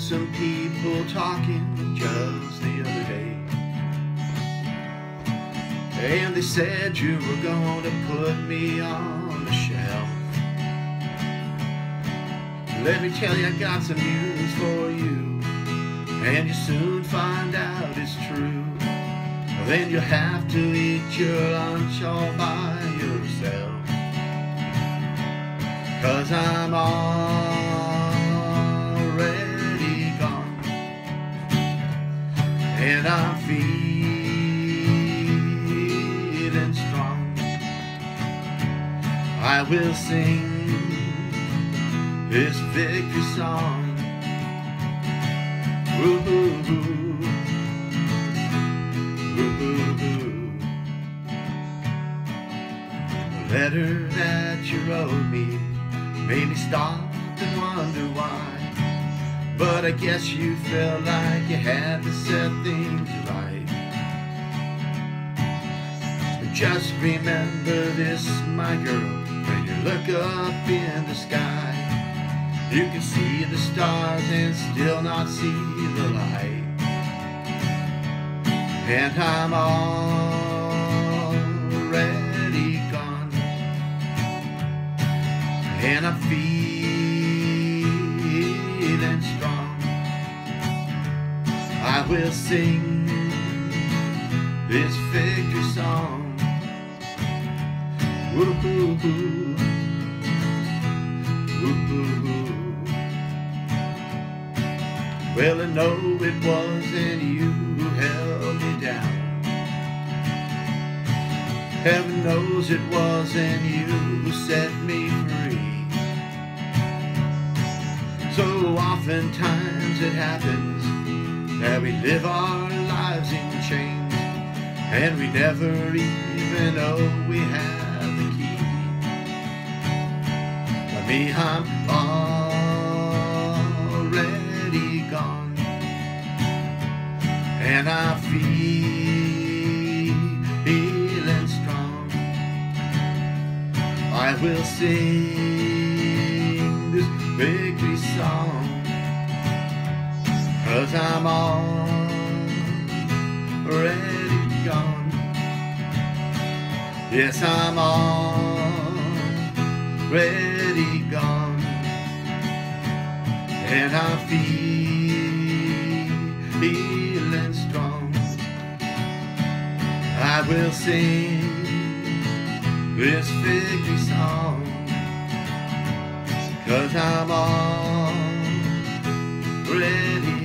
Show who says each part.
Speaker 1: some people talking just the other day. And they said you were going to put me on the shelf. Let me tell you, I got some news for you. And you soon find out it's true. Then you'll have to eat your lunch all by yourself. Cause I'm already And I'm feeling strong. I will sing this victory song. Ooh, ooh, ooh. The letter that you wrote me made me stop and wonder. But I guess you felt like you had to set things right. Just remember this, my girl, when you look up in the sky. You can see the stars and still not see the light. And I'm already gone. And I'm feeling will sing this victory song. Well, I know it wasn't you who held me down. Heaven knows it wasn't you who set me free. So oftentimes it happens that we live our lives in chains and we never even know we have the key. But me, I'm already gone, and I feel feeling strong. I will sing this victory song, cause I'm already gone. Yes, I'm already gone. And I'm feeling strong. I will sing this victory song. Cause I'm already